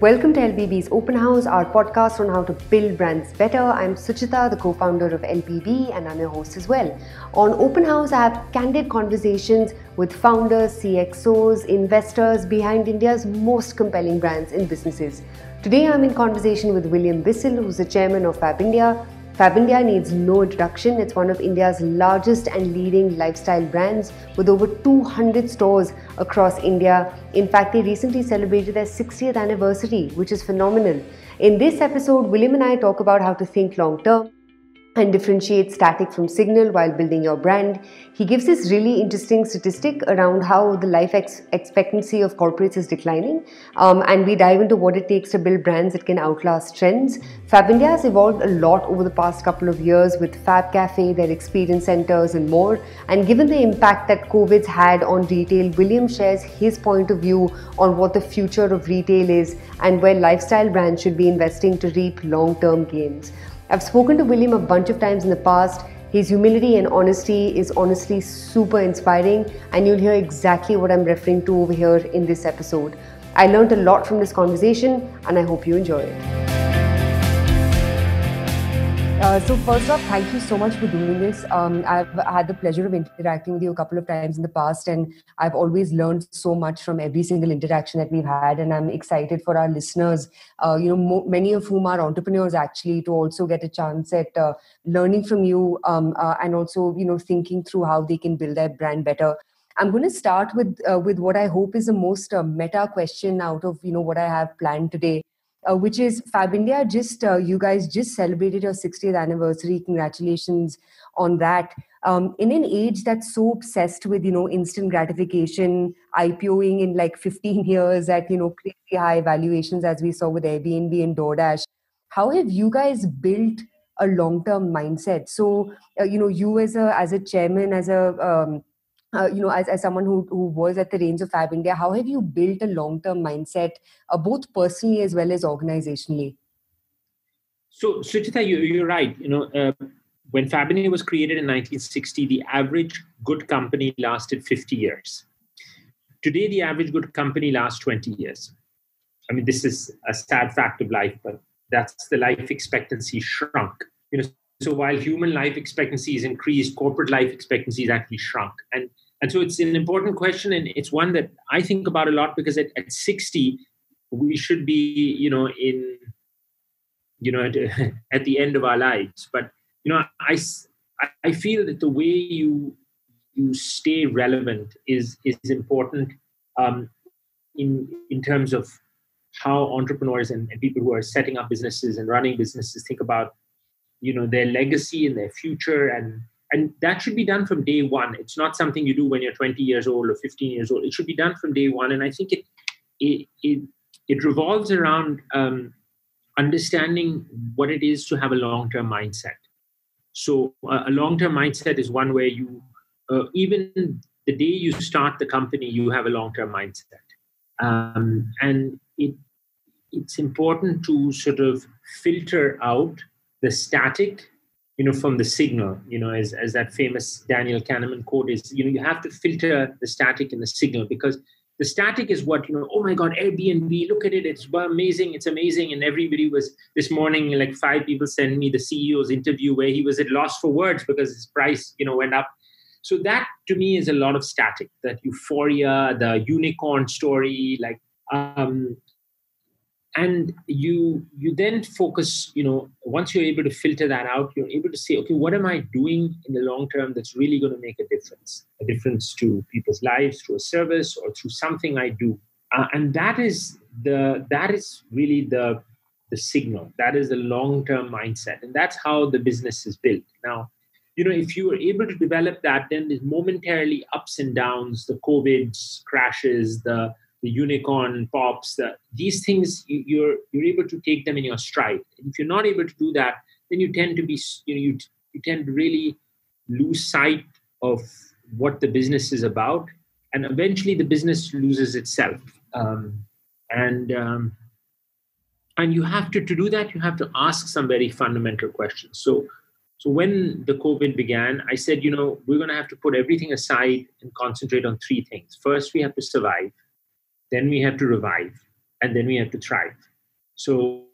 Welcome to LBB's Open House, our podcast on how to build brands better. I'm Suchita, the co founder of LBB, and I'm your host as well. On Open House, I have candid conversations with founders, CXOs, investors behind India's most compelling brands and businesses. Today, I'm in conversation with William Bissell, who's the chairman of Fab India, Fabindia needs no introduction. It's one of India's largest and leading lifestyle brands with over 200 stores across India. In fact, they recently celebrated their 60th anniversary, which is phenomenal. In this episode, William and I talk about how to think long term and differentiate static from signal while building your brand. He gives this really interesting statistic around how the life ex- expectancy of corporates is declining, um, and we dive into what it takes to build brands that can outlast trends. Fab India has evolved a lot over the past couple of years with Fab Cafe, their experience centers, and more. And given the impact that COVID's had on retail, William shares his point of view on what the future of retail is and where lifestyle brands should be investing to reap long term gains. I've spoken to William a bunch of times in the past. His humility and honesty is honestly super inspiring, and you'll hear exactly what I'm referring to over here in this episode. I learned a lot from this conversation, and I hope you enjoy it. Uh, so first off, thank you so much for doing this. Um, I've had the pleasure of interacting with you a couple of times in the past, and I've always learned so much from every single interaction that we've had. And I'm excited for our listeners, uh, you know, mo- many of whom are entrepreneurs actually, to also get a chance at uh, learning from you um, uh, and also, you know, thinking through how they can build their brand better. I'm going to start with uh, with what I hope is the most uh, meta question out of you know what I have planned today uh, which is Fab India. Just uh, you guys just celebrated your 60th anniversary. Congratulations on that. Um, in an age that's so obsessed with you know instant gratification, IPOing in like 15 years at you know crazy high valuations as we saw with Airbnb and DoorDash, how have you guys built a long-term mindset? So uh, you know you as a as a chairman, as a um, uh, you know, as, as someone who, who was at the reins of Fab India, how have you built a long term mindset, uh, both personally as well as organizationally? So, Suchita, you, you're right. You know, uh, when Fab India was created in 1960, the average good company lasted 50 years. Today, the average good company lasts 20 years. I mean, this is a sad fact of life, but that's the life expectancy shrunk. You know, so while human life expectancy is increased, corporate life expectancy is actually shrunk. And and so it's an important question, and it's one that I think about a lot because at, at 60, we should be, you know, in, you know, at, at the end of our lives. But you know, I I feel that the way you you stay relevant is is important um, in in terms of how entrepreneurs and, and people who are setting up businesses and running businesses think about you know their legacy and their future and and that should be done from day one. It's not something you do when you're 20 years old or 15 years old. It should be done from day one and i think it it it, it revolves around um, understanding what it is to have a long-term mindset. So uh, a long-term mindset is one where you uh, even the day you start the company you have a long-term mindset. Um, and it it's important to sort of filter out the static you know from the signal you know as, as that famous daniel kahneman quote is you know you have to filter the static and the signal because the static is what you know oh my god airbnb look at it it's amazing it's amazing. And everybody was this morning like five people sent me the ceo's interview where he was at loss for words because his price you know went up. So that to me is a lot of static that euphoria the unicorn story like um, and you you then focus you know once you're able to filter that out you're able to say okay what am i doing in the long term that's really going to make a difference a difference to people's lives through a service or through something i do? Uh, and that is the that is really the the signal. That is the long term mindset. And that's how the business is built. Now you know if you are able to develop that then there's momentarily ups and downs the covid crashes the the unicorn pops, the, these things you're you're able to take them in your stride. if you're not able to do that, then you tend to be you know you, you tend to really lose sight of what the business is about, and eventually the business loses itself. Um, and um, and you have to to do that you have to ask some very fundamental questions. So so when the COVID began, I said, you know, we're going to have to put everything aside and concentrate on three things. First, we have to survive then we have to revive and then we have to thrive So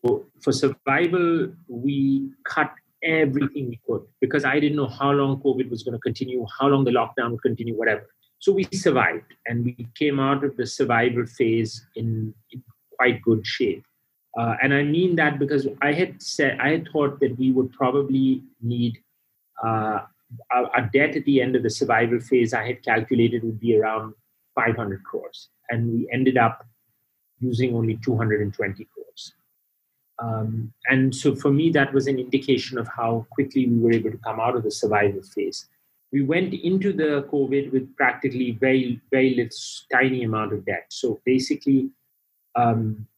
for survival, we cut everything we could because I didn't know how long COVID was going to continue, how long the lockdown would continue, whatever. So we survived and we came out of the survival phase in, in quite good shape. Uh, and I mean that because I had said I had thought that we would probably need uh, our, our, debt at the end of the survival phase. I had calculated would be around 500 crores, and we ended up using only 220 crores. Um, and so for me, that was an indication of how quickly we were able to come out of the survival phase. We went into the COVID with practically very, very little, tiny amount of debt. So basically, um,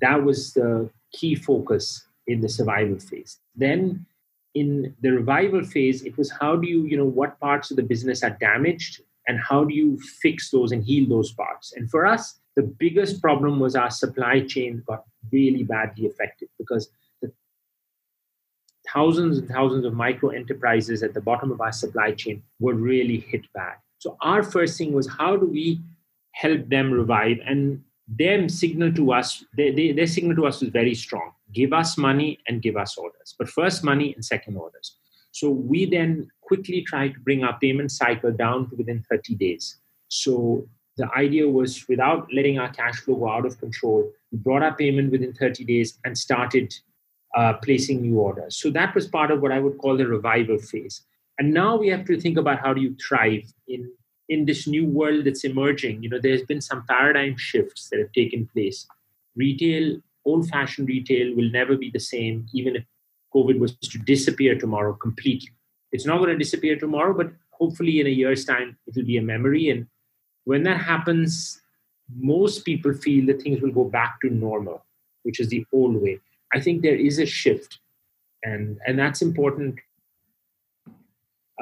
that was the key focus in the survival phase. Then in the revival phase, it was how do you, you know, what parts of the business are damaged and how do you fix those and heal those parts? And for us, the biggest problem was our supply chain got really badly affected because the thousands and thousands of micro enterprises at the bottom of our supply chain were really hit bad. So our first thing was how do we help them revive? And them signal to us, they, they, their signal to us was very strong. Give us money and give us orders. But first money and second orders. So we then quickly tried to bring our payment cycle down to within 30 days. So the idea was without letting our cash flow go out of control, we brought our payment within 30 days and started uh, placing new orders. So that was part of what I would call the revival phase. And now we have to think about how do you thrive in in this new world that's emerging. You know, there's been some paradigm shifts that have taken place. Retail, old-fashioned retail, will never be the same, even if COVID was to disappear tomorrow completely. It's not going to disappear tomorrow, but hopefully in a year's time it will be a memory and when that happens, most people feel that things will go back to normal, which is the old way. I think there is a shift, and and that's important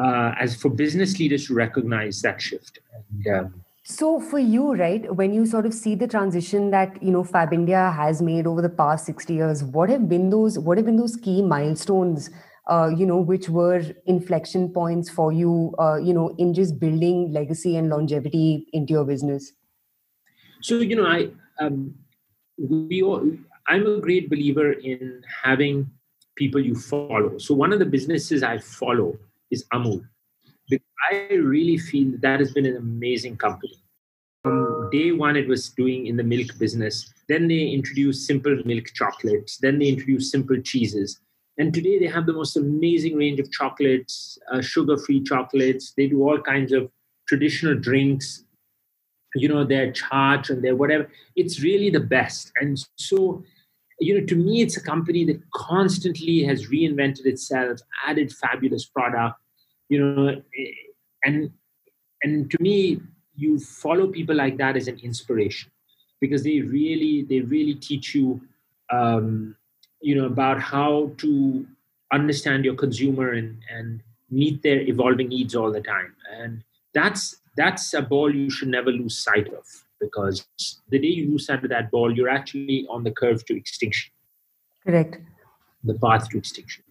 uh, as for business leaders to recognize that shift. And, um, so for you, right, when you sort of see the transition that you know Fab India has made over the past sixty years, what have been those what have been those key milestones uh, you know, which were inflection points for you, uh, you know, in just building legacy and longevity into your business? So, you know, I, um, we all, I'm a great believer in having people you follow. So, one of the businesses I follow is Amul. I really feel that, has been an amazing company. From day one, it was doing in the milk business. Then they introduced simple milk chocolates. Then they introduced simple cheeses. And today they have the most amazing range of chocolates, uh, sugar free chocolates. They do all kinds of traditional drinks, you know, their chaas and their whatever. It's really the best. And so, you know, to me, it's a company that constantly has reinvented itself, added fabulous product, you know, and and to me, you follow people like that as an inspiration because they really they really teach you um, you know about how to understand your consumer and and meet their evolving needs all the time. And that's that's a ball you should never lose sight of because the day you lose sight of that ball you're actually on the curve to extinction. Correct. The path to extinction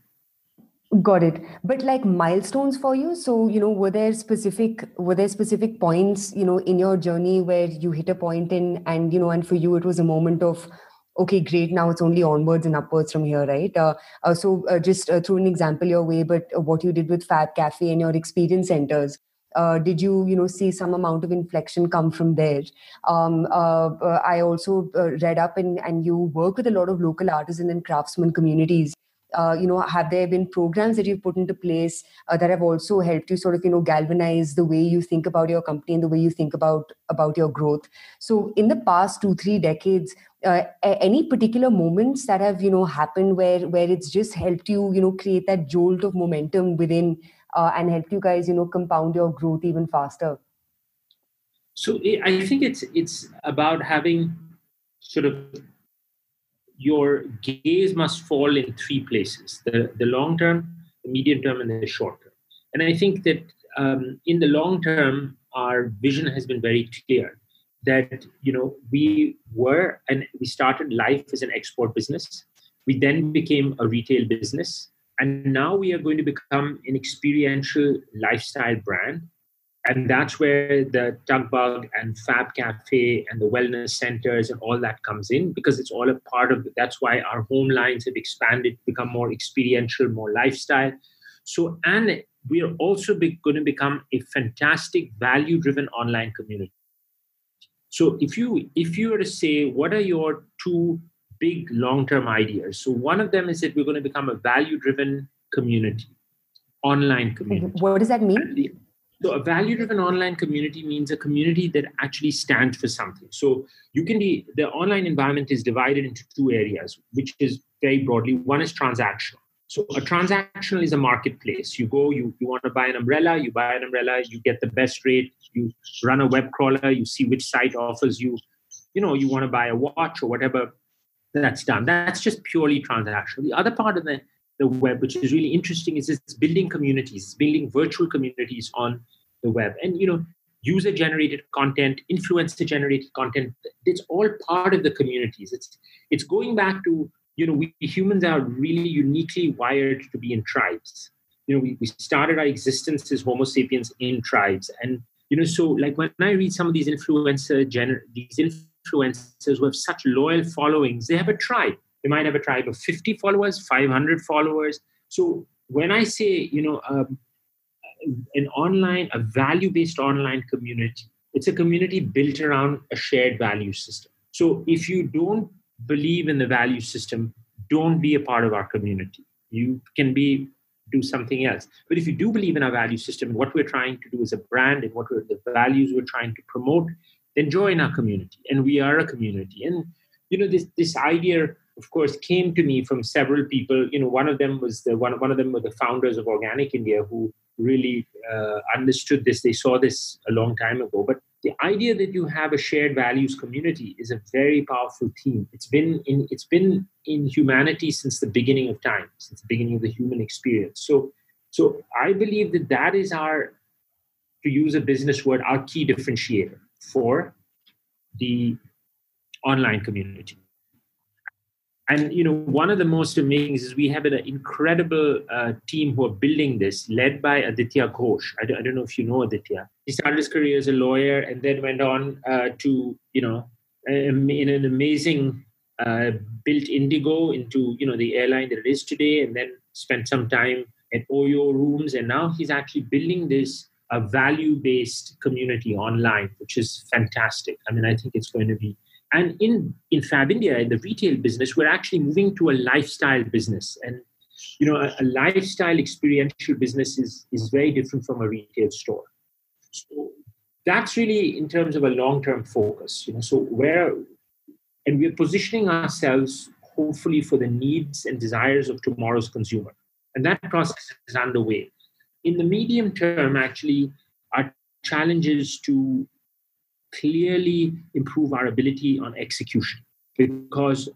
got it. But like milestones for you? So you know were there specific were there specific points you know in your journey where you hit a point in and you know and for you it was a moment of okay great now it's only onwards and upwards from here right? Uh, uh, so uh, just uh, through an example your way but uh, what you did with fab cafe and your experience centers. Uh, did you you know see some amount of inflection come from there? Um, i also read up and, and you work with a lot of local artisan and craftsman communities uh, you know have there been programs that you've put into place uh, that have also helped you sort of you know galvanize the way you think about your company and the way you think about about your growth? So in the past two three decades uh, any particular moments that have you know happened where where it's just helped you you know create that jolt of momentum within uh, and helped you guys you know compound your growth even faster? So i think it's it's about having sort of your gaze must fall in three places the, the long term, the medium term, and the short term. And I think that um, in the long term, our vision has been very clear that you know we were and we started life as an export business. We then became a retail business. And now we are going to become an experiential lifestyle brand and that's where the Tugbug and Fab Cafe and the wellness centers and all that comes in because it's all a part of. That's why our home lines have expanded, become more experiential, more lifestyle. So, and we are also be, going to become a fantastic value-driven online community. So, if you if you were to say, what are your two big long-term ideas? So, one of them is that we're going to become a value-driven community, online community. What does that mean? So a value-driven online community means a community that actually stands for something. So you can be the online environment is divided into two areas, which is very broadly. One is transactional. So a transactional is a marketplace. You go, you, you want to buy an umbrella, you buy an umbrella, you get the best rate, you run a web crawler, you see which site offers you, you know, you want to buy a watch or whatever. That's done. That's just purely transactional. The other part of the the web, which is really interesting, is it's building communities, it's building virtual communities on the web. And you know, user generated content, influencer generated content, it's all part of the communities. It's it's going back to, you know, we humans are really uniquely wired to be in tribes. You know, we, we started our existence as Homo sapiens in tribes. And you know, so like when I read some of these influencer gener these influencers who have such loyal followings, they have a tribe they might have a tribe of 50 followers, 500 followers. So when I say, you know, um, an online, a value based online community, it's a community built around a shared value system. So if you don't believe in the value system, don't be a part of our community. You can be do something else. But if you do believe in our value system what we're trying to do as a brand and what we're, the values we're trying to promote, then join our community. And we are a community. And you know this this idea of course, came to me from several people. You know, one of them was the one. One of them were the founders of Organic India, who really uh, understood this. They saw this a long time ago. But the idea that you have a shared values community is a very powerful theme. It's been in it's been in humanity since the beginning of time, since the beginning of the human experience. So, so I believe that that is our, to use a business word, our key differentiator for the online community and you know one of the most amazing is we have an incredible uh, team who are building this led by aditya ghosh. I don't, I don't know if you know aditya. He started his career as a lawyer and then went on uh, to you know in an amazing uh, built indigo into you know the airline that it is today and then spent some time at oyo rooms. And now he's actually building this a value based community online which is fantastic. I mean i think it's going to be and in, in Fab India, in the retail business, we're actually moving to a lifestyle business. And you know, a, a lifestyle experiential business is, is very different from a retail store. So that's really in terms of a long-term focus. You know, so where and we're positioning ourselves hopefully for the needs and desires of tomorrow's consumer. And that process is underway. In the medium term, actually, our challenge is to clearly improve our ability on execution. Because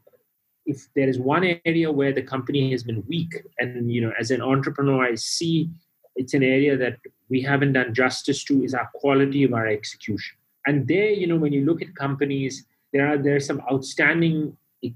if there is one area where the company has been weak, and you know, as an entrepreneur, I see it's an area that we haven't done justice to is our quality of our execution. And there, you know, when you look at companies, there are there are some outstanding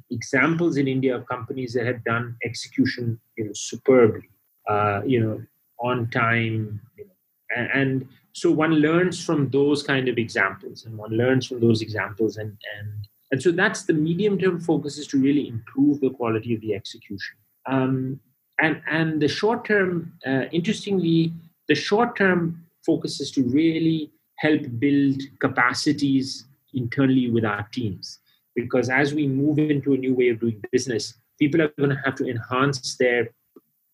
examples in India of companies that have done execution, you know, superbly, uh, you know, on time, you know, and, and so one learns from those kind of examples and one learns from those examples and and and so that's the medium term focus is to really improve the quality of the execution. Um, and and the short term uh, interestingly the short term focus is to really help build capacities internally with our teams. Because as we move into a new way of doing business people are going to have to enhance their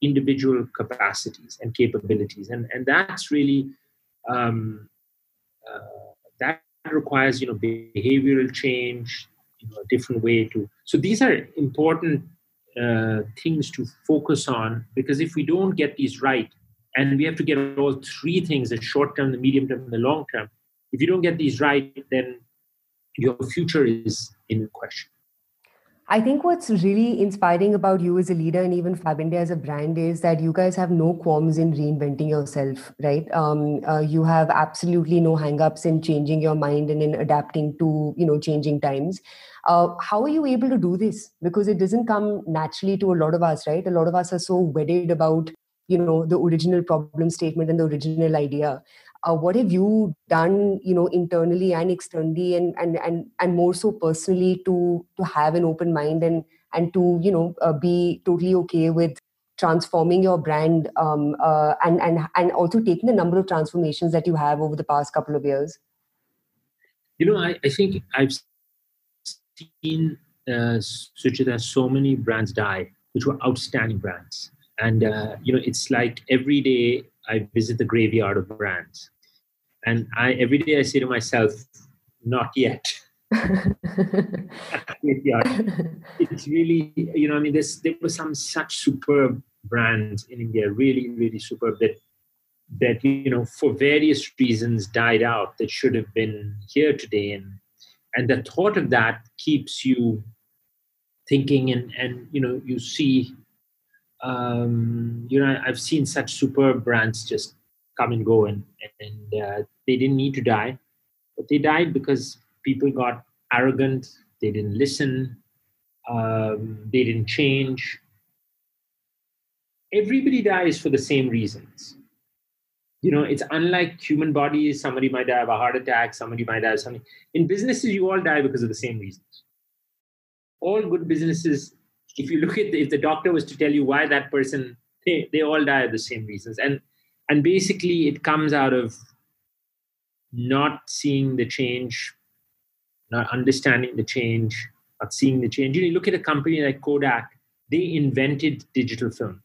individual capacities and capabilities. And and that's really um, uh, that requires you know behavioral change you know a different way to so these are important uh, things to focus on because if we don't get these right and we have to get all three things the short term the medium term and the long term if you don't get these right then your future is in question I think what's really inspiring about you as a leader and even Fab India as a brand is that you guys have no qualms in reinventing yourself, right? Um, uh, you have absolutely no hangups in changing your mind and in adapting to you know changing times. Uh, how are you able to do this? Because it doesn't come naturally to a lot of us, right? A lot of us are so wedded about you know the original problem statement and the original idea uh, what have you done you know internally and externally and and and, and more so personally to to have an open mind and and to you know uh, be totally okay with transforming your brand um, uh, and and and also taking the number of transformations that you have over the past couple of years? You know i, I think i've seen uh, Suchita, so many brands die which were outstanding brands. And uh, you know it's like every day i visit the graveyard of brands. And i every day i say to myself not yet. It's really you know i mean there's there were some such superb brands in india really really superb that that you know for various reasons died out that should have been here today. And and the thought of that keeps you thinking and and you know you see um, you know, I've seen such superb brands just come and go, and and uh, they didn't need to die, but they died because people got arrogant. They didn't listen. Um, they didn't change. Everybody dies for the same reasons. You know, it's unlike human bodies. Somebody might die of a heart attack. Somebody might die of something. In businesses, you all die because of the same reasons. All good businesses if you look at the, if the doctor was to tell you why that person they, they all die of the same reasons. And and basically it comes out of not seeing the change not understanding the change not seeing the change. You, know, you look at a company like kodak they invented digital film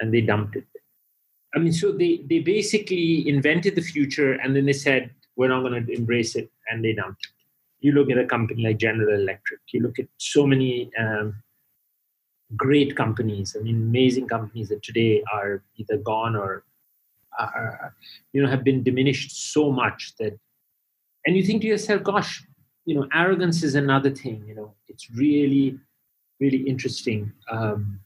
and they dumped it. I mean so they they basically invented the future and then they said we're not going to embrace it and they dumped it. You look at a company like general electric you look at so many um, great companies. I mean, amazing companies that today are either gone or are, you know have been diminished so much that, and you think to yourself, "Gosh, you know, arrogance is another thing." You know, it's really, really interesting um,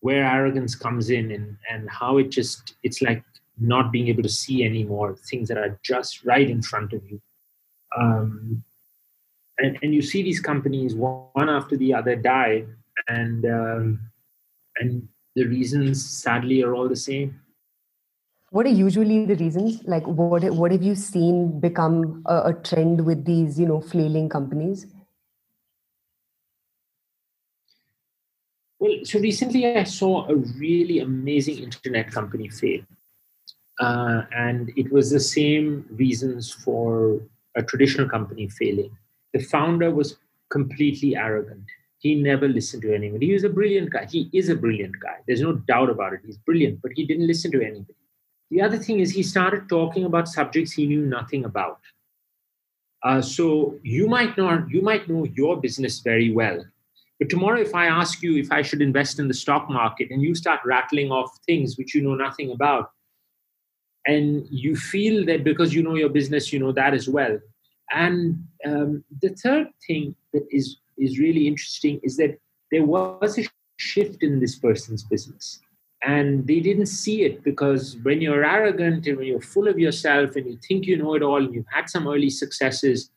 where arrogance comes in and and how it just it's like not being able to see anymore things that are just right in front of you. Um, and, and you see these companies one after the other die. And um, and the reasons sadly are all the same. What are usually the reasons? Like what what have you seen become a, a trend with these you know flailing companies? Well so recently i saw a really amazing internet company fail. Uh, and it was the same reasons for a traditional company failing the founder was completely arrogant. He never listened to anybody. He was a brilliant guy. He is a brilliant guy. There's no doubt about it. He's brilliant, but he didn't listen to anybody. The other thing is he started talking about subjects he knew nothing about. Uh, so you might not, you might know your business very well, but tomorrow, if I ask you if I should invest in the stock market and you start rattling off things which you know nothing about, and you feel that because you know your business, you know that as well, and um, the third thing that is is really interesting is that there was a shift in this person's business. And they didn't see it because when you're arrogant and when you're full of yourself and you think you know it all and you've had some early successes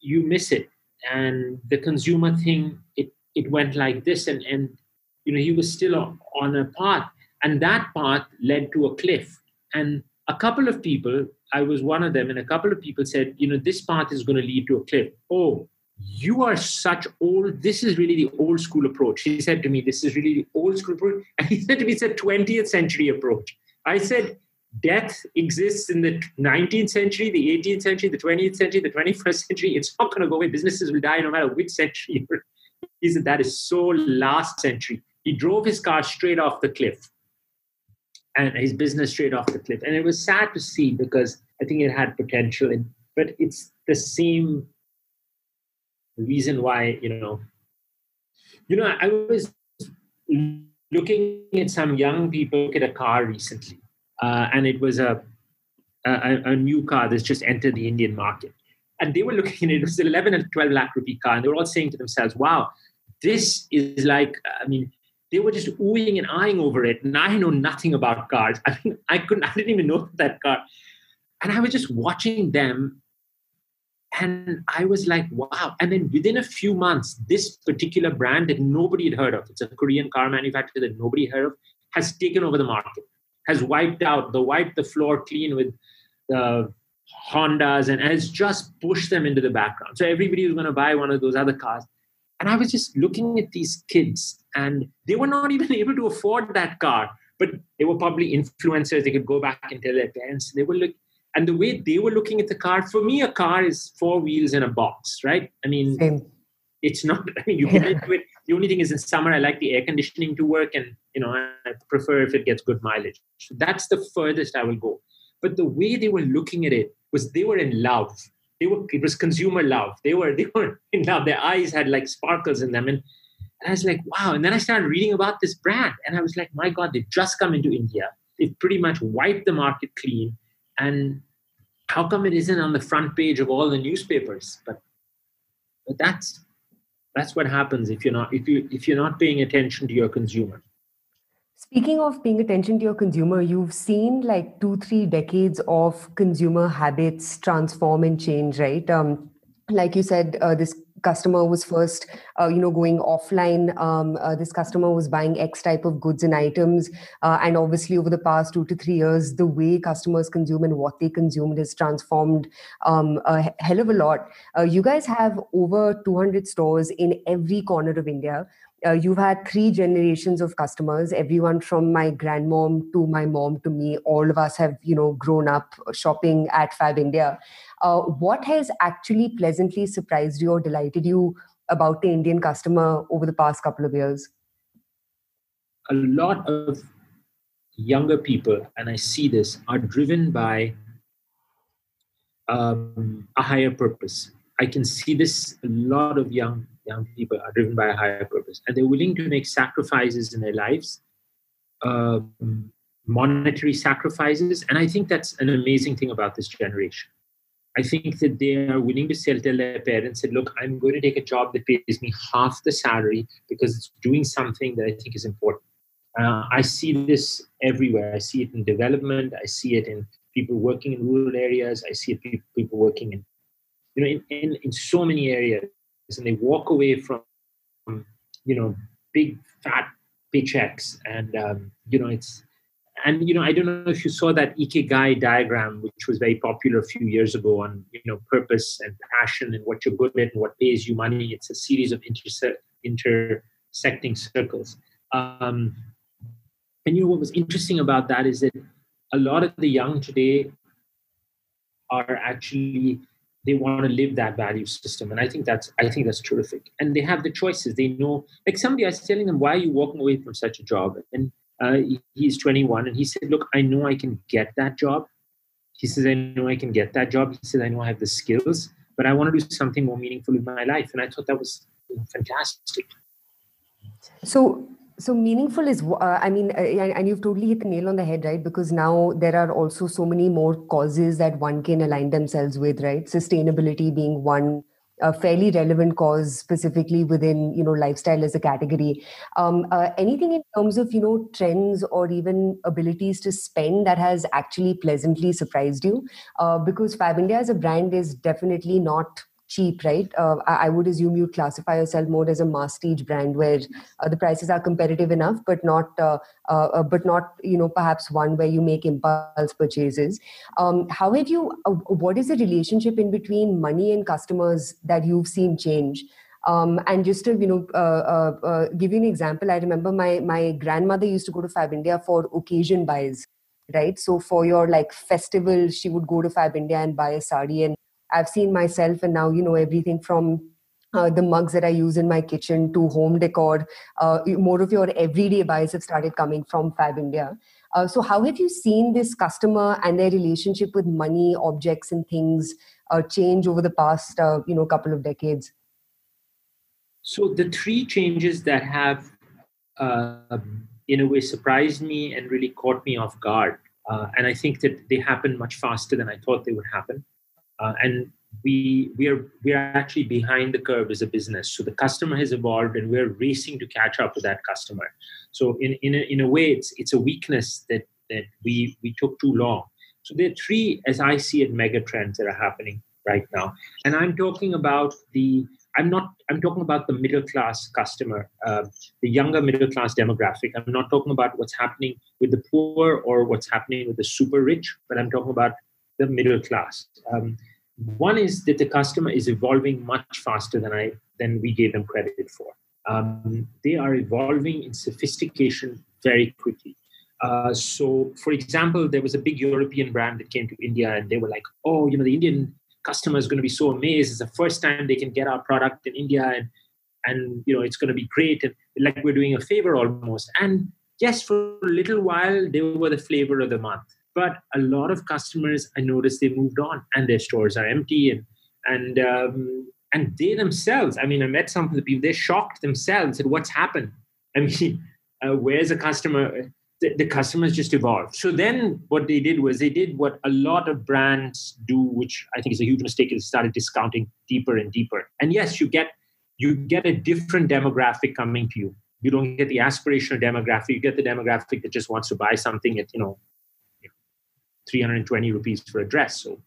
you miss it. And the consumer thing it it went like this and and you know he was still on a path. And that path led to a cliff. And a couple of people I was one of them, and a couple of people said, you know, this path is going to lead to a cliff. Oh, you are such old. This is really the old school approach. He said to me, this is really the old school approach. And he said to me, it's a 20th century approach. I said, death exists in the 19th century, the 18th century, the 20th century, the 21st century. It's not going to go away. Businesses will die no matter which century. he said, that is so last century. He drove his car straight off the cliff and his business straight off the cliff. And it was sad to see because I think it had potential. And, but it's the same reason why, you know, you know, I was looking at some young people look at a car recently, uh, and it was a, a, a new car that's just entered the Indian market. And they were looking at it, it was an 11 and 12 lakh rupee car, and they were all saying to themselves, wow, this is like, I mean, they were just oohing and eyeing over it. And I know nothing about cars. I mean, I couldn't, I didn't even know that car. And I was just watching them. And I was like, wow. And then within a few months, this particular brand that nobody had heard of, it's a Korean car manufacturer that nobody heard of, has taken over the market. has wiped out, the wiped the floor clean with the Hondas and has just pushed them into the background. So everybody was going to buy one of those other cars. And I was just looking at these kids, and they were not even able to afford that car, but they were probably influencers. They could go back and tell their parents. They were look, and the way they were looking at the car. For me, a car is four wheels and a box, right? I mean, Same. it's not. I mean, you get into it. The only thing is, in summer, I like the air conditioning to work, and you know, I prefer if it gets good mileage. So that's the furthest I will go. But the way they were looking at it was they were in love they were it was consumer love they were they were in love their eyes had like sparkles in them and, and i was like wow. And then i started reading about this brand and i was like my god they've just come into india. They've pretty much wiped the market clean. And how come it isn't on the front page of all the newspapers? But but that's that's what happens if you're not if you if you're not paying attention to your consumer. Speaking of paying attention to your consumer, you've seen like two, three decades of consumer habits transform and change, right? Um, like you said, uh, this customer was first, uh, you know, going offline. Um, uh, this customer was buying X type of goods and items, uh, and obviously over the past two to three years, the way customers consume and what they consumed has transformed um, a hell of a lot. Uh, you guys have over 200 stores in every corner of India uh, you've had three generations of customers everyone from my grandmom to my mom to me all of us have you know grown up shopping at fab india uh, what has actually pleasantly surprised you or delighted you about the indian customer over the past couple of years? A lot of younger people and i see this are driven by um, a higher purpose. I can see this a lot of young young people are driven by a higher purpose and they're willing to make sacrifices in their lives um, monetary sacrifices and i think that's an amazing thing about this generation i think that they are willing to sell tell their parents that look i'm going to take a job that pays me half the salary because it's doing something that i think is important. Uh, i see this everywhere. I see it in development. I see it in people working in rural areas. I see it people, people working in you know in, in, in so many areas and they walk away from you know big fat paychecks. And um, you know it's and you know i don't know if you saw that ikigai diagram which was very popular a few years ago on you know purpose and passion and what you're good at and what pays you money. It's a series of interse- intersecting circles. Um, and you know what was interesting about that is that a lot of the young today are actually they want to live that value system. And i think that's i think that's terrific. And they have the choices. They know like somebody i was telling them why are you walking away from such a job? And uh, he's 21 and he said look i know i can get that job. He says i know i can get that job. He said i know i have the skills but i want to do something more meaningful in my life. And i thought that was fantastic. So so meaningful is uh, i mean uh, and you've totally hit the nail on the head right? Because now there are also so many more causes that one can align themselves with right? Sustainability being one a fairly relevant cause specifically within you know lifestyle as a category. Um, uh, anything in terms of you know trends or even abilities to spend that has actually pleasantly surprised you? Uh, because fab india as a brand is definitely not cheap, right? Uh, I, would assume you classify yourself more as a masstige brand where uh, the prices are competitive enough, but not, uh, uh, uh but not, you know, perhaps one where you make impulse purchases. Um, how have you? Uh, what is the relationship in between money and customers that you've seen change? Um, and just to you know give you an example, I remember my my grandmother used to go to Fab India for occasion buys right so for your like festival she would go to fab india and buy a sari and I've seen myself, and now you know everything from uh, the mugs that I use in my kitchen to home decor. Uh, more of your everyday buys have started coming from Fab India. Uh, so, how have you seen this customer and their relationship with money, objects, and things uh, change over the past, uh, you know, couple of decades? So, the three changes that have, uh, in a way, surprised me and really caught me off guard, and I think that they happened much faster than I thought they would happen uh, and we we are we are actually behind the curve as a business so the customer has evolved and we're racing to catch up with that customer so in in a, in a way it's it's a weakness that that we we took too long so there are three as i see it mega trends that are happening right now and i'm talking about the I'm not. I'm talking about the middle class customer, uh, the younger middle class demographic. I'm not talking about what's happening with the poor or what's happening with the super rich, but I'm talking about the middle class. Um, one is that the customer is evolving much faster than I than we gave them credit for. Um, they are evolving in sophistication very quickly. Uh, so, for example, there was a big European brand that came to India, and they were like, "Oh, you know, the Indian customer is going to be so amazed. It's the first time they can get our product in India, and and you know, it's going to be great, and like we're doing a favor almost." And yes, for a little while, they were the flavor of the month. But a lot of customers, I noticed, they moved on, and their stores are empty, and and um, and they themselves. I mean, I met some of the people. They're shocked themselves at what's happened. I mean, uh, where's a customer? the, the customers just evolved. So then what they did was they did what a lot of brands do, which I think is a huge mistake, is started discounting deeper and deeper. And yes, you get you get a different demographic coming to you. You don't get the aspirational demographic, you get the demographic that just wants to buy something at, you know, 320 rupees for a dress. So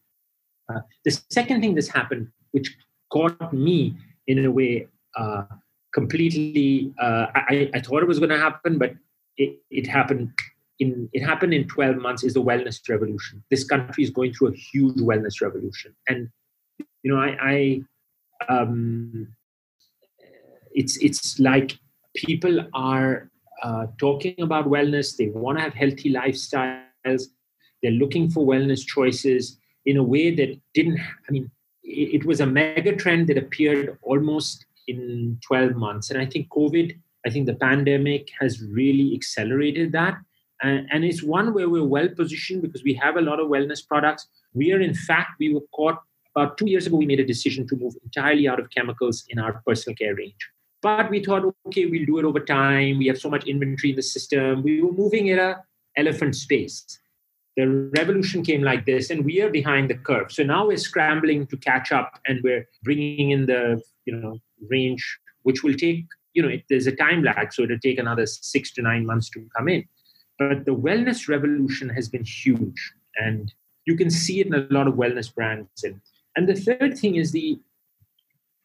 uh, the second thing that's happened, which caught me in a way uh, completely, uh, I, I thought it was going to happen, but it, it happened in it happened in 12 months is the wellness revolution. This country is going through a huge wellness revolution. And you know i, I um, it's it's like people are uh, talking about wellness. They want to have healthy lifestyles they're looking for wellness choices in a way that didn't i mean it, was a mega trend that appeared almost in 12 months and i think covid I think the pandemic has really accelerated that. And, and it's one where we're well positioned because we have a lot of wellness products. We are, in fact, we were caught about two years ago, we made a decision to move entirely out of chemicals in our personal care range. But we thought, okay, we'll do it over time. We have so much inventory in the system. We were moving at a elephant space. The revolution came like this, and we are behind the curve. So now we're scrambling to catch up, and we're bringing in the you know range, which will take you know, it, there's a time lag, so it'll take another six to nine months to come in. But the wellness revolution has been huge, and you can see it in a lot of wellness brands. And, and the third thing is the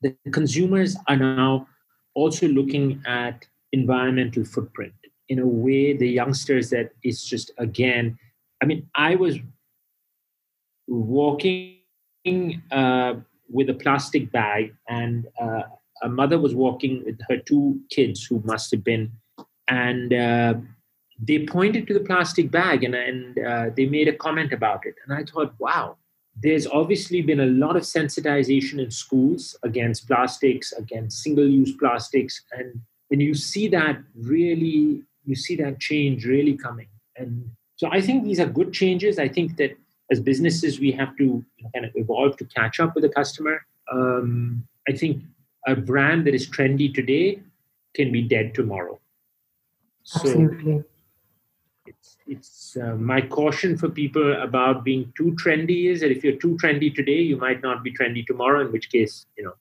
the consumers are now also looking at environmental footprint in a way the youngsters that is just again i mean i was walking uh, with a plastic bag and uh, a mother was walking with her two kids who must have been, and uh, they pointed to the plastic bag and, and uh, they made a comment about it. And I thought, wow, there's obviously been a lot of sensitization in schools against plastics, against single use plastics. And when you see that really, you see that change really coming. And so I think these are good changes. I think that as businesses, we have to kind of evolve to catch up with the customer. Um, I think a brand that is trendy today can be dead tomorrow. Absolutely. So it's, it's uh, my caution for people about being too trendy is that if you're too trendy today, you might not be trendy tomorrow, in which case, you know,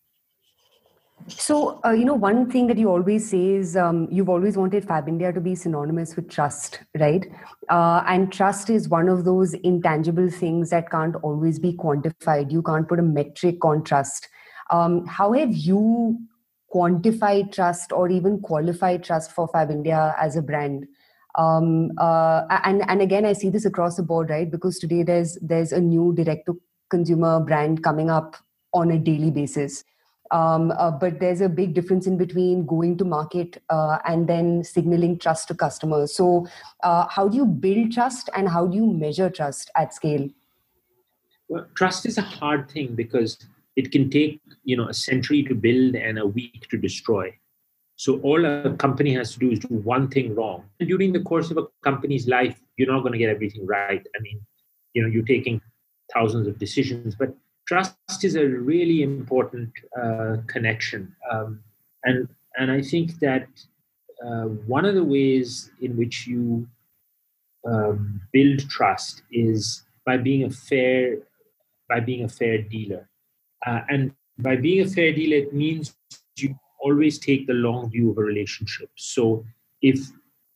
so, uh, you know, one thing that you always say is um, you've always wanted Fab India to be synonymous with trust, right? Uh, and trust is one of those intangible things that can't always be quantified. You can't put a metric on trust. Um, how have you quantified trust or even qualified trust for Fab India as a brand? Um, uh, and and again, I see this across the board, right? Because today there's there's a new direct to consumer brand coming up on a daily basis. Um, uh, but there's a big difference in between going to market uh, and then signaling trust to customers. So, uh, how do you build trust and how do you measure trust at scale? Well, trust is a hard thing because it can take you know a century to build and a week to destroy so all a company has to do is do one thing wrong and during the course of a company's life you're not going to get everything right i mean you know you're taking thousands of decisions but trust is a really important uh, connection um, and and i think that uh, one of the ways in which you um, build trust is by being a fair by being a fair dealer uh, and by being a fair dealer, it means you always take the long view of a relationship. So if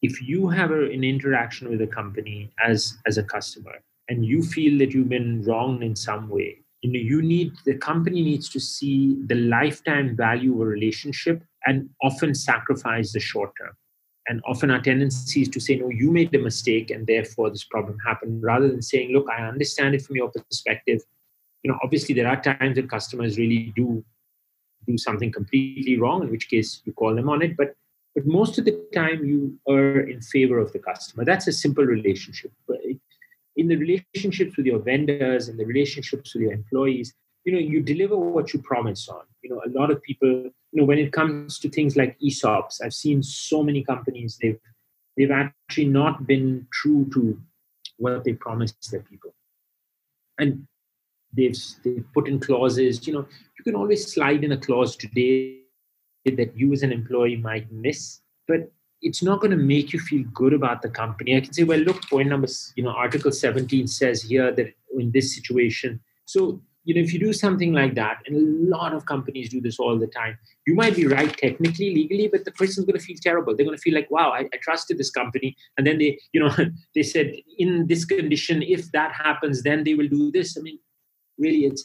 if you have a, an interaction with a company as as a customer and you feel that you've been wronged in some way, you know you need the company needs to see the lifetime value of a relationship and often sacrifice the short term. And often our tendency is to say no you made a mistake and therefore this problem happened rather than saying look i understand it from your perspective. You know obviously there are times that customers really do do something completely wrong in which case you call them on it but but most of the time you are in favor of the customer. That's a simple relationship in the relationships with your vendors and the relationships with your employees you know you deliver what you promise on. You know a lot of people you know when it comes to things like esops i've seen so many companies they've they've actually not been true to what they promised their people. And they've they've put in clauses you know you can always slide in a clause today that you as an employee might miss but it's not going to make you feel good about the company. I can say, well, look, point number, you know, Article 17 says here that in this situation. So, you know, if you do something like that, and a lot of companies do this all the time, you might be right technically, legally, but the person's going to feel terrible. They're going to feel like, wow, I, I trusted this company. And then they, you know, they said, in this condition, if that happens, then they will do this. I mean, really, it's,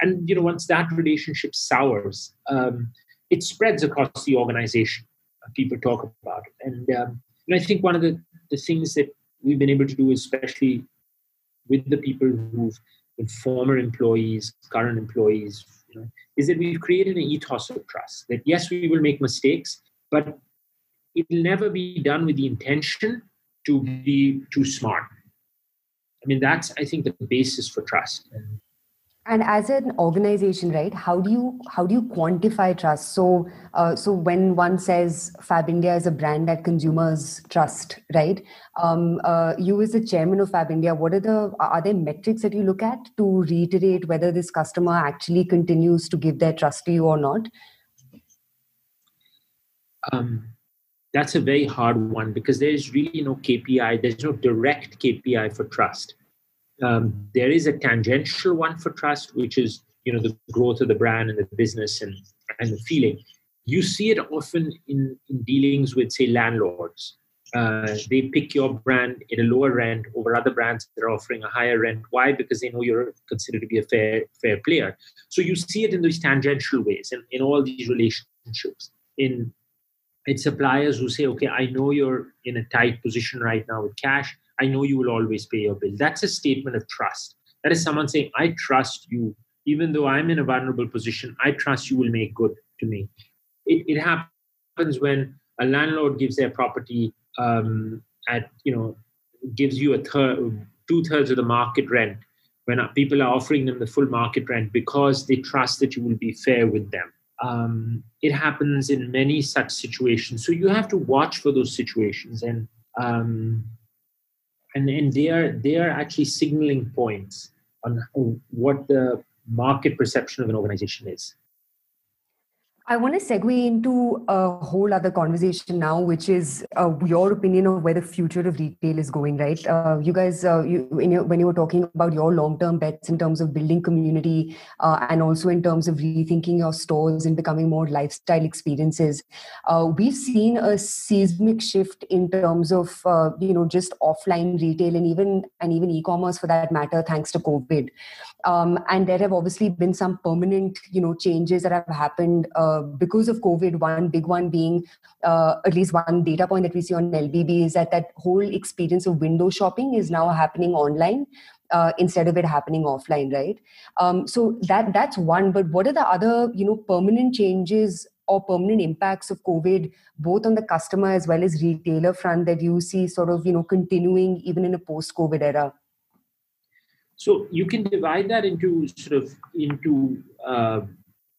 and, you know, once that relationship sours, um, it spreads across the organization people talk about it. And, um, and I think one of the, the things that we've been able to do, especially with the people who've been former employees, current employees, you know, is that we've created an ethos of trust. That yes, we will make mistakes, but it'll never be done with the intention to be too smart. I mean, that's I think the basis for trust. And and as an organization right how do you how do you quantify trust? So uh, so when one says Fabindia is a brand that consumers trust right um, uh, you as the chairman of Fabindia what are the are there metrics that you look at to reiterate whether this customer actually continues to give their trust to you or not? Um, that's a very hard one because there's really no kpi there's no direct kpi for trust um, there is a tangential one for trust, which is you know the growth of the brand and the business and and the feeling. You see it often in, in dealings with say landlords. Uh, they pick your brand at a lower rent over other brands that are offering a higher rent. Why? Because they know you're considered to be a fair fair player. So you see it in these tangential ways in, in all these relationships. In in suppliers who say, okay, I know you're in a tight position right now with cash. I know you will always pay your bill. That's a statement of trust. That is someone saying, I trust you. Even though I'm in a vulnerable position, I trust you will make good to me. It, it happens when a landlord gives their property um, at, you know, gives you a third, two thirds of the market rent when people are offering them the full market rent because they trust that you will be fair with them. Um, it happens in many such situations. So you have to watch for those situations and um, and and they are they are actually signaling points on what the market perception of an organization is I want to segue into a whole other conversation now, which is uh, your opinion of where the future of retail is going. Right? Uh, you guys, uh, you, when, you, when you were talking about your long-term bets in terms of building community uh, and also in terms of rethinking your stores and becoming more lifestyle experiences, uh, we've seen a seismic shift in terms of uh, you know just offline retail and even and even e-commerce for that matter, thanks to COVID. Um, and there have obviously been some permanent you know changes that have happened because of COVID, one big one being uh, at least one data point that we see on LBB is that that whole experience of window shopping is now happening online. Uh, instead of it happening offline, right? Um, so that that's one. But what are the other, you know, permanent changes or permanent impacts of COVID, both on the customer as well as retailer front, that you see sort of, you know, continuing even in a post-COVID era? So you can divide that into sort of into uh,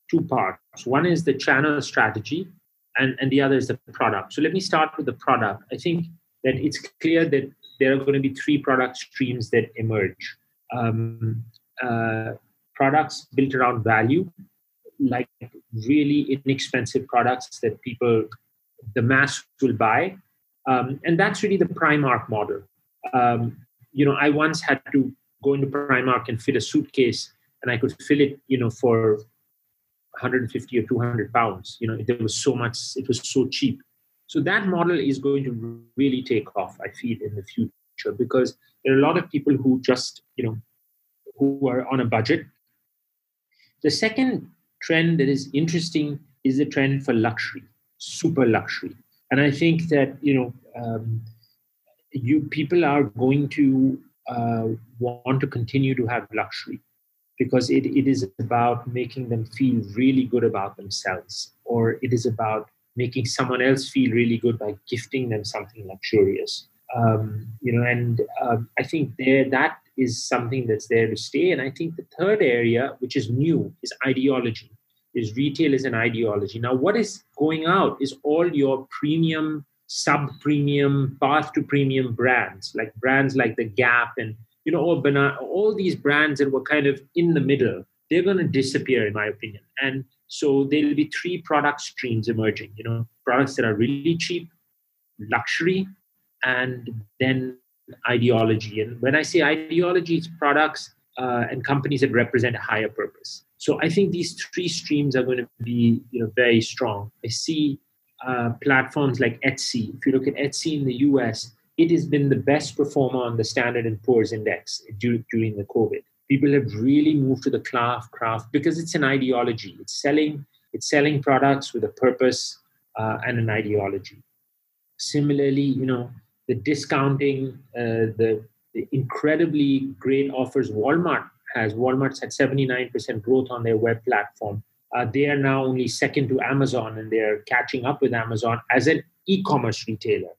two parts. One is the channel strategy, and, and the other is the product. So let me start with the product. I think that it's clear that there are going to be three product streams that emerge. Um, uh, products built around value, like really inexpensive products that people, the mass will buy. Um, and that's really the Primark model. Um, you know, I once had to go into Primark and fit a suitcase, and I could fill it, you know, for 150 or 200 pounds. You know, there was so much, it was so cheap. So that model is going to really take off, I feel, in the future because there are a lot of people who just, you know, who are on a budget The second trend that is interesting is the trend for luxury, super luxury. And I think that, you know, um, you people are going to uh, want to continue to have luxury because it, it is about making them feel really good about themselves or it is about making someone else feel really good by gifting them something luxurious. Um, you know and um, i think there that is something that's there to stay. And i think the third area which is new is ideology is retail is an ideology. Now what is going out is all your premium sub premium path to premium brands like brands like the gap and you know all, banana, all these brands that were kind of in the middle they're going to disappear in my opinion. And so there'll be three product streams emerging you know products that are really cheap luxury and then ideology. And when i say ideology it's products uh, and companies that represent a higher purpose. So i think these three streams are going to be you know very strong. I see uh, platforms like etsy. If you look at etsy in the us it has been the best performer on the standard and poor's index during the covid. People have really moved to the craft craft because it's an ideology. It's selling it's selling products with a purpose uh, and an ideology. Similarly you know the discounting uh, the, the incredibly great offers walmart has. Walmart's had 79% growth on their web platform. Uh, they are now only second to amazon and they're catching up with amazon as an e-commerce retailer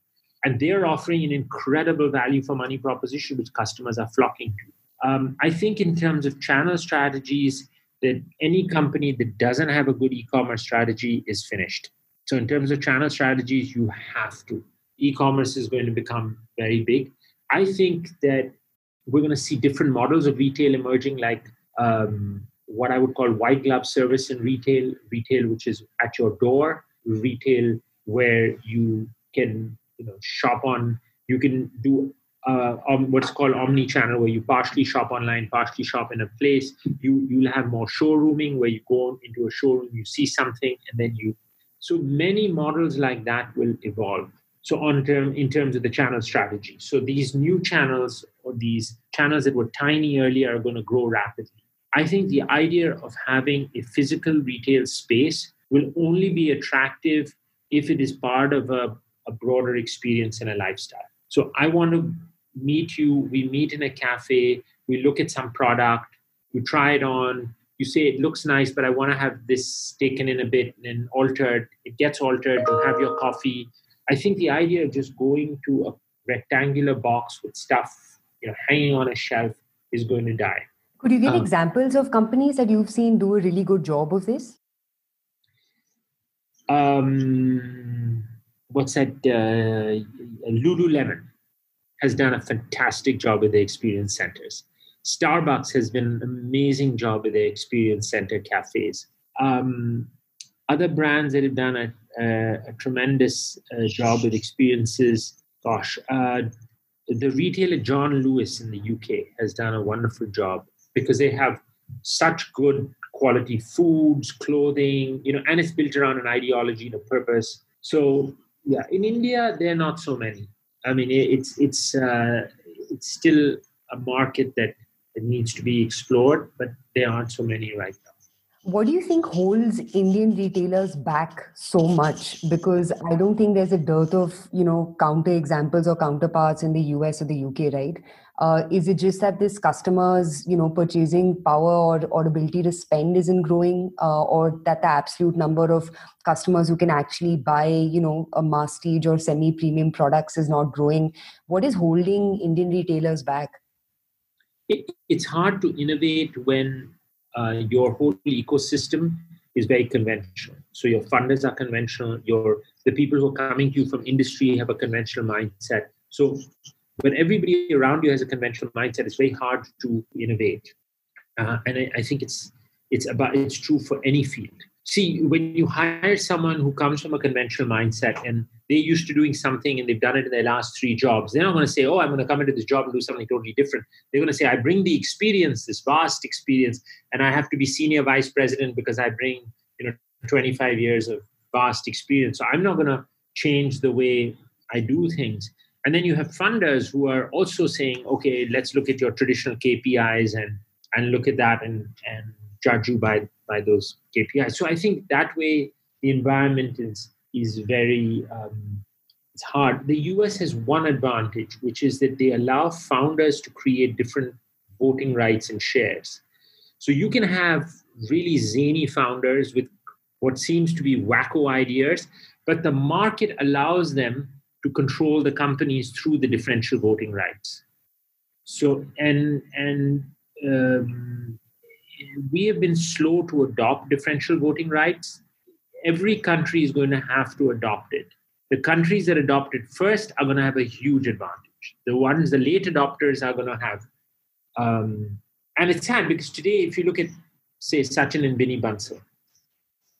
and they're offering an incredible value for money proposition which customers are flocking to um, I think in terms of channel strategies, that any company that doesn't have a good e-commerce strategy is finished. So in terms of channel strategies, you have to. E-commerce is going to become very big. I think that we're going to see different models of retail emerging, like um, what I would call white glove service in retail, retail which is at your door, retail where you can you know shop on, you can do uh, um, what's called omni-channel, where you partially shop online, partially shop in a place. You you'll have more showrooming, where you go into a showroom, you see something, and then you. So many models like that will evolve. So on term in terms of the channel strategy, so these new channels or these channels that were tiny earlier are going to grow rapidly. I think the idea of having a physical retail space will only be attractive if it is part of a, a broader experience and a lifestyle. So I want to meet you, we meet in a cafe, we look at some product, you try it on, you say it looks nice, but I want to have this taken in a bit and altered. It gets altered, you have your coffee. I think the idea of just going to a rectangular box with stuff, you know, hanging on a shelf is going to die. Could you give um, examples of companies that you've seen do a really good job of this? Um, what's that? Uh, Lululemon has done a fantastic job with the experience centers. Starbucks has been an amazing job with their experience center cafes. Um, other brands that have done a, a, a tremendous uh, job with experiences, gosh, uh, the retailer John Lewis in the UK has done a wonderful job because they have such good quality foods, clothing, you know, and it's built around an ideology and a purpose. So yeah, in India there are not so many. I mean, it's it's uh, it's still a market that, needs to be explored, but there aren't so many right now. What do you think holds Indian retailers back so much? Because I don't think there's a dearth of you know counter examples or counterparts in the US or the UK, right? Uh, is it just that this customers you know purchasing power or, or ability to spend isn't growing, uh, or that the absolute number of customers who can actually buy you know a masstige or semi premium products is not growing? What is holding Indian retailers back? It, it's hard to innovate when uh, your whole ecosystem is very conventional. So your funders are conventional. Your the people who are coming to you from industry have a conventional mindset. So when everybody around you has a conventional mindset, it's very hard to innovate. Uh, and I, I, think it's it's about it's true for any field. See when you hire someone who comes from a conventional mindset and they're used to doing something and they've done it in their last three jobs they're not going to say oh i'm going to come into this job and do something totally different. They're going to say i bring the experience this vast experience and i have to be senior vice president because i bring you know 25 years of vast experience. So i'm not going to change the way i do things and then you have funders who are also saying okay let's look at your traditional kpis and and look at that and and judge you by by those KPIs. So I think that way the environment is is very um, it's hard. The US has one advantage, which is that they allow founders to create different voting rights and shares. So you can have really zany founders with what seems to be wacko ideas, but the market allows them to control the companies through the differential voting rights. So and and um, we have been slow to adopt differential voting rights. Every country is going to have to adopt it. The countries that adopt it first are going to have a huge advantage. The ones, the late adopters, are going to have. Um, and it's sad because today, if you look at, say, Sachin and Binny Bansal,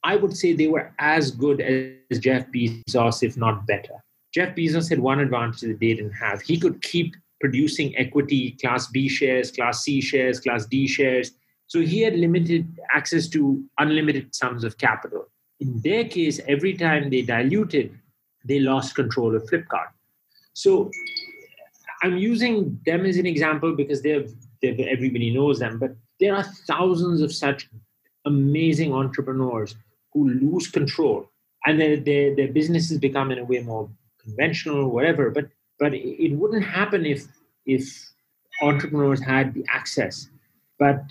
I would say they were as good as Jeff Bezos, if not better. Jeff Bezos had one advantage that they didn't have. He could keep producing equity, Class B shares, Class C shares, Class D shares. So he had limited access to unlimited sums of capital. In hmm. their case, every time they diluted, they lost control of Flipkart. So I'm using them as an example because they're, they're everybody knows them, but there are thousands of such amazing entrepreneurs who lose control and their, their, their businesses become in a way more conventional whatever. But but it wouldn't happen if if entrepreneurs had the access. But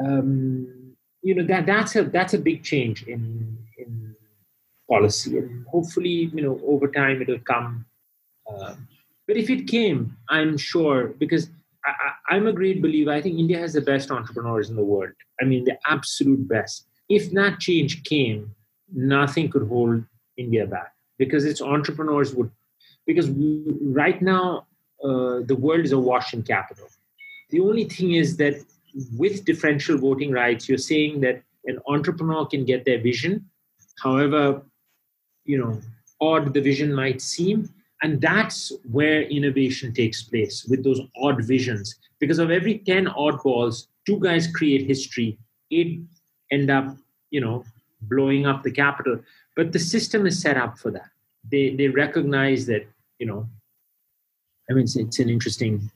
um, you know that that's a that's a big change in in policy, and hopefully you know over time it'll come. Uh, but if it came, I'm sure because I, am a great believer. I think India has the best entrepreneurs in the world. I mean, the absolute best. If that change came, nothing could hold India back because its entrepreneurs would because right now uh, the world is awash in capital. The only thing is that with differential voting rights, you're saying that an entrepreneur can get their vision, however, you know, odd the vision might seem, and that's where innovation takes place with those odd visions. Because of every ten oddballs, two guys create history. Eight end up, you know, blowing up the capital. But the system is set up for that. They they recognize that you know, I mean, it's, it's an interesting.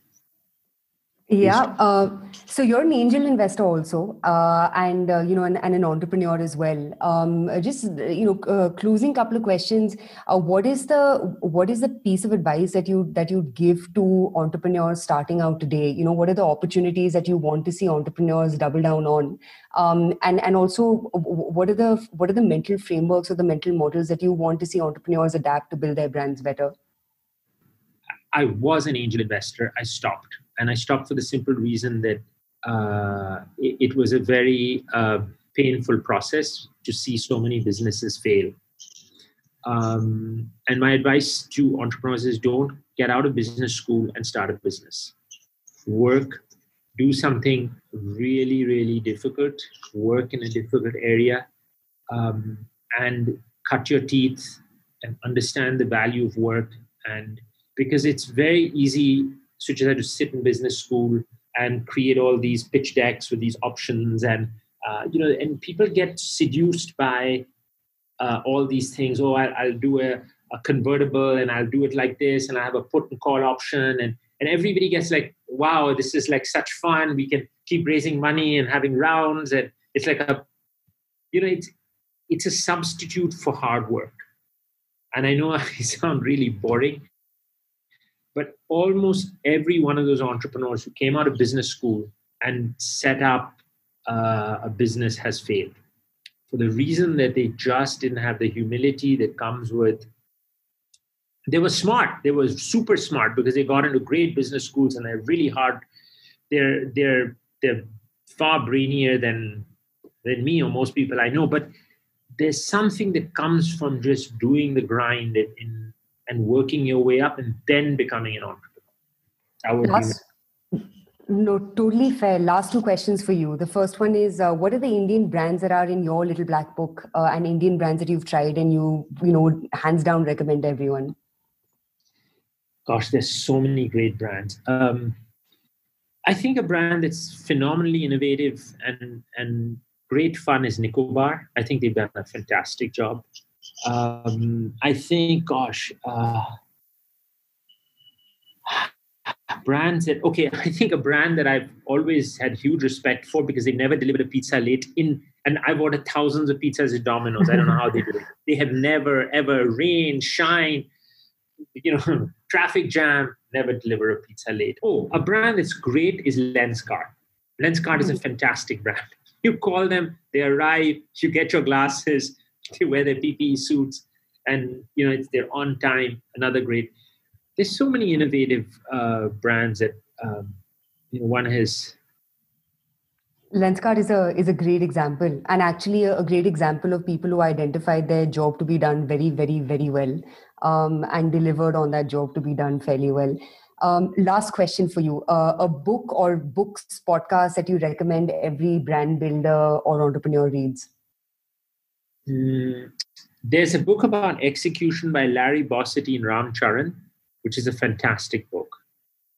Yeah. Uh, so you're an angel investor also, uh, and uh, you know, and, and, an entrepreneur as well. Um, just you know, uh, closing couple of questions. Uh, what is the what is the piece of advice that you that you give to entrepreneurs starting out today? You know, what are the opportunities that you want to see entrepreneurs double down on? Um, and and also, what are the what are the mental frameworks or the mental models that you want to see entrepreneurs adapt to build their brands better? I was an angel investor. I stopped, and I stopped for the simple reason that uh, it, it, was a very uh, painful process to see so many businesses fail. Um, and my advice to entrepreneurs is don't get out of business school and start a business. Work, do something really, really difficult, work in a difficult area, um, and cut your teeth and understand the value of work and because it's very easy Suchita to sit in business school and create all these pitch decks with these options and uh, you know and people get seduced by uh, all these things. Oh I, will do a, a, convertible and i'll do it like this and i have a put and call option. And and everybody gets like wow this is like such fun. We can keep raising money and having rounds. And it's like a you know it's it's a substitute for hard work. And i know i sound really boring but almost every one of those entrepreneurs who came out of business school and set up uh, a business has failed for the reason that they just didn't have the humility that comes with they were smart. They were super smart because they got into great business schools and they're really hard. They're they're they're far brainier than than me or most people i know. But there's something that comes from just doing the grind in, in and working your way up and then becoming an entrepreneur. Last, no, totally fair. Last two questions for you. The first one is uh, what are the Indian brands that are in your little black book uh, and Indian brands that you've tried and you, you know, hands down recommend everyone? Gosh, there's so many great brands. Um, I think a brand that's phenomenally innovative and, and great fun is Nicobar. I think they've done a fantastic job. Um, I think, gosh, uh, brands that okay i think a brand that i've always had huge respect for because they never delivered a pizza late in and i've ordered thousands of pizzas at domino's. I don't know how they do it. They have never ever rain shine you know traffic jam never deliver a pizza late. Oh a brand that's great is lenskart lenskart is a mm-hmm. fantastic brand. You call them they arrive you get your glasses they wear their ppe suits and you know it's they're on time another great there's so many innovative uh, brands that um, you know, one has. Lenskart is a is a great example, and actually a, a, great example of people who identified their job to be done very, very, very well, um, and delivered on that job to be done fairly well. Um, last question for you: uh, a book or books podcast that you recommend every brand builder or entrepreneur reads? Mm, there's a book about execution by Larry Bossidy and Ram Charan which is a fantastic book.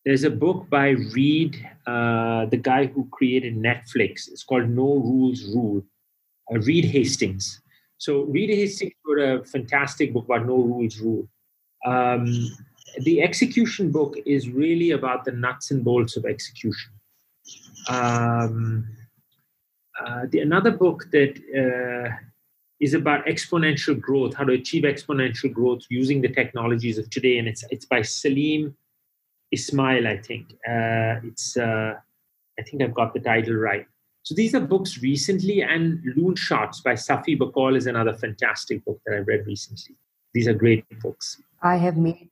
There's a book by Reed, uh, the guy who created Netflix. It's called No Rules Rule. Uh, Reed Hastings. So Reed Hastings wrote a fantastic book about No Rules Rule. Um, the execution book is really about the nuts and bolts of execution. Um, uh, the another book that uh, is about exponential growth, how to achieve exponential growth using the technologies of today. And it's it's by Salim Ismail, I think. Uh, it's uh, I think I've got the title right. So these are books recently, and Loonshots by Safi Bahcall is another fantastic book that I read recently. These are great books. I have made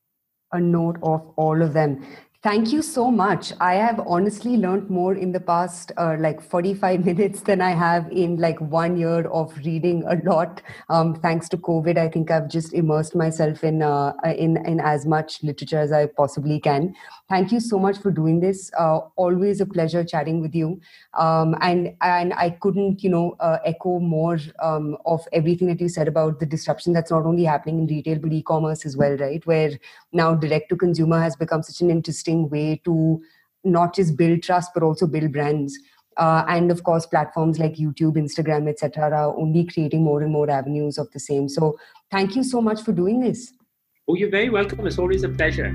a note of all of them. Thank you so much. I have honestly learned more in the past uh, like 45 minutes than I have in like one year of reading a lot. Um, thanks to COVID, I think I've just immersed myself in, uh, in, in as much literature as I possibly can. Thank you so much for doing this. Uh, always a pleasure chatting with you. Um, and, and I couldn't, you know, uh, echo more um, of everything that you said about the disruption that's not only happening in retail, but e-commerce as well, right? Where now direct to consumer has become such an interesting interesting way to not just build trust but also build brands. Uh, and of course platforms like youtube instagram etc are only creating more and more avenues of the same. So thank you so much for doing this. Oh you're very welcome. It's always a pleasure